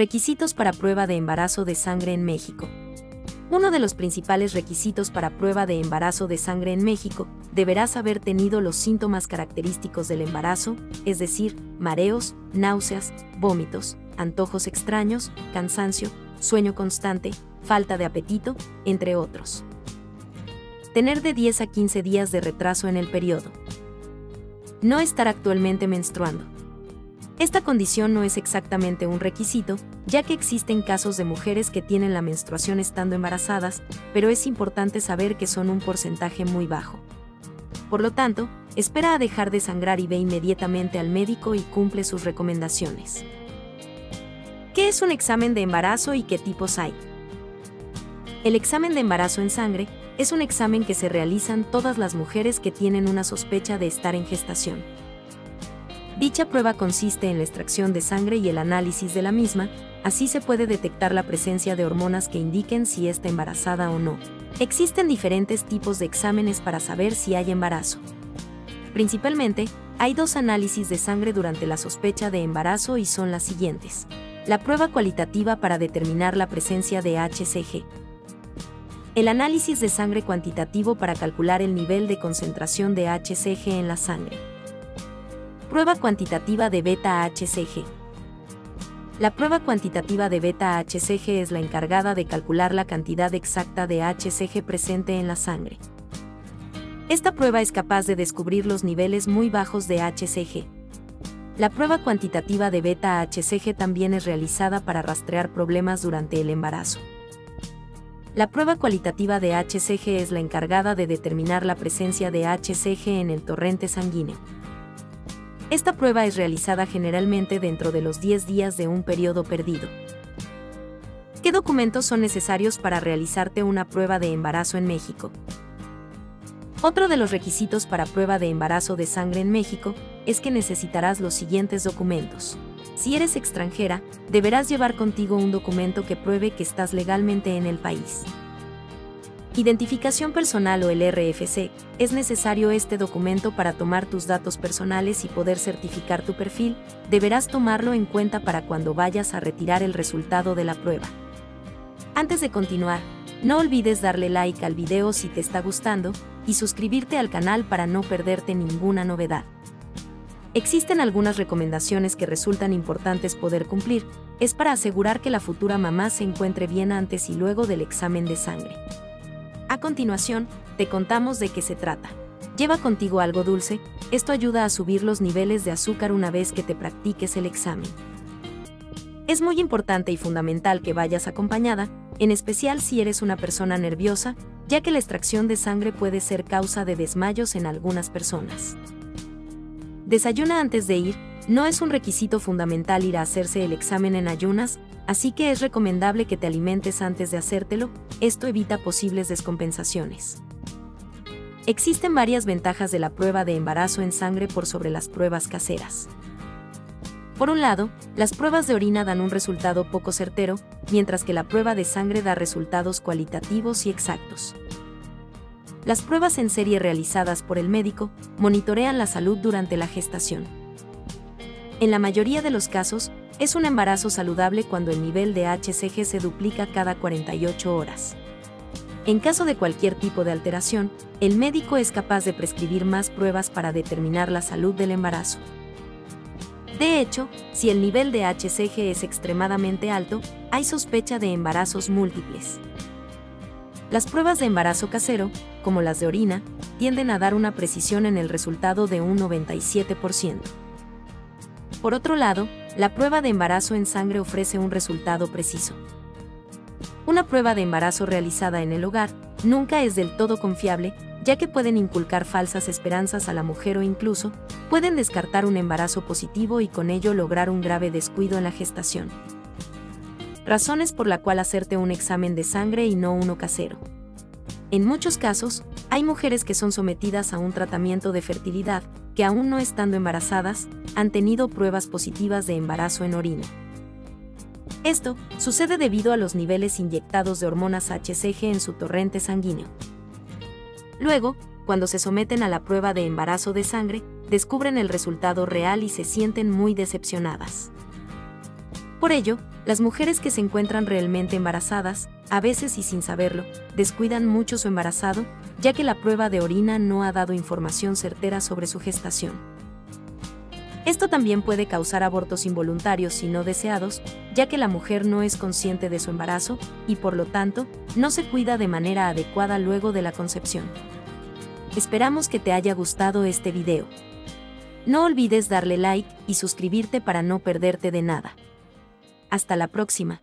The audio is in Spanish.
Requisitos para prueba de embarazo de sangre en México. Uno de los principales requisitos para prueba de embarazo de sangre en México, deberás haber tenido los síntomas característicos del embarazo, es decir, mareos, náuseas, vómitos, antojos extraños, cansancio, sueño constante, falta de apetito, entre otros. Tener de 10 a 15 días de retraso en el periodo. No estar actualmente menstruando. Esta condición no es exactamente un requisito, ya que existen casos de mujeres que tienen la menstruación estando embarazadas, pero es importante saber que son un porcentaje muy bajo. Por lo tanto, espera a dejar de sangrar y ve inmediatamente al médico y cumple sus recomendaciones. ¿Qué es un examen de embarazo y qué tipos hay? El examen de embarazo en sangre es un examen que se realizan todas las mujeres que tienen una sospecha de estar en gestación. Dicha prueba consiste en la extracción de sangre y el análisis de la misma, así se puede detectar la presencia de hormonas que indiquen si está embarazada o no. Existen diferentes tipos de exámenes para saber si hay embarazo. Principalmente, hay dos análisis de sangre durante la sospecha de embarazo y son las siguientes. La prueba cualitativa para determinar la presencia de HCG. El análisis de sangre cuantitativo para calcular el nivel de concentración de HCG en la sangre. Prueba cuantitativa de beta-HCG. La prueba cuantitativa de beta-HCG es la encargada de calcular la cantidad exacta de HCG presente en la sangre. Esta prueba es capaz de descubrir los niveles muy bajos de HCG. La prueba cuantitativa de beta-HCG también es realizada para rastrear problemas durante el embarazo. La prueba cualitativa de HCG es la encargada de determinar la presencia de HCG en el torrente sanguíneo. Esta prueba es realizada generalmente dentro de los 10 días de un periodo perdido. ¿Qué documentos son necesarios para realizarte una prueba de embarazo en México? Otro de los requisitos para prueba de embarazo de sangre en México es que necesitarás los siguientes documentos. Si eres extranjera, deberás llevar contigo un documento que pruebe que estás legalmente en el país. Identificación personal o el RFC, es necesario este documento para tomar tus datos personales y poder certificar tu perfil, deberás tomarlo en cuenta para cuando vayas a retirar el resultado de la prueba. Antes de continuar, no olvides darle like al video si te está gustando y suscribirte al canal para no perderte ninguna novedad. Existen algunas recomendaciones que resultan importantes poder cumplir, es para asegurar que la futura mamá se encuentre bien antes y luego del examen de sangre. A continuación, te contamos de qué se trata. Lleva contigo algo dulce, esto ayuda a subir los niveles de azúcar una vez que te practiques el examen. Es muy importante y fundamental que vayas acompañada, en especial si eres una persona nerviosa, ya que la extracción de sangre puede ser causa de desmayos en algunas personas. Desayuna antes de ir, no es un requisito fundamental ir a hacerse el examen en ayunas, así que es recomendable que te alimentes antes de hacértelo, esto evita posibles descompensaciones. Existen varias ventajas de la prueba de embarazo en sangre por sobre las pruebas caseras. Por un lado, las pruebas de orina dan un resultado poco certero, mientras que la prueba de sangre da resultados cualitativos y exactos. Las pruebas en serie realizadas por el médico monitorean la salud durante la gestación. En la mayoría de los casos, es un embarazo saludable cuando el nivel de HCG se duplica cada 48 horas. En caso de cualquier tipo de alteración, el médico es capaz de prescribir más pruebas para determinar la salud del embarazo. De hecho, si el nivel de HCG es extremadamente alto, hay sospecha de embarazos múltiples. Las pruebas de embarazo casero, como las de orina, tienden a dar una precisión en el resultado de un 97%. Por otro lado, la prueba de embarazo en sangre ofrece un resultado preciso. Una prueba de embarazo realizada en el hogar nunca es del todo confiable, ya que pueden inculcar falsas esperanzas a la mujer o incluso pueden descartar un embarazo positivo y con ello lograr un grave descuido en la gestación. Razones por la cual hacerte un examen de sangre y no uno casero. En muchos casos, hay mujeres que son sometidas a un tratamiento de fertilidad, que aún no estando embarazadas, han tenido pruebas positivas de embarazo en orina. Esto sucede debido a los niveles inyectados de hormonas HCG en su torrente sanguíneo. Luego, cuando se someten a la prueba de embarazo de sangre, descubren el resultado real y se sienten muy decepcionadas. Por ello, las mujeres que se encuentran realmente embarazadas, a veces y sin saberlo, descuidan mucho su embarazado, ya que la prueba de orina no ha dado información certera sobre su gestación. Esto también puede causar abortos involuntarios y no deseados, ya que la mujer no es consciente de su embarazo y por lo tanto, no se cuida de manera adecuada luego de la concepción. Esperamos que te haya gustado este video. No olvides darle like y suscribirte para no perderte de nada. Hasta la próxima.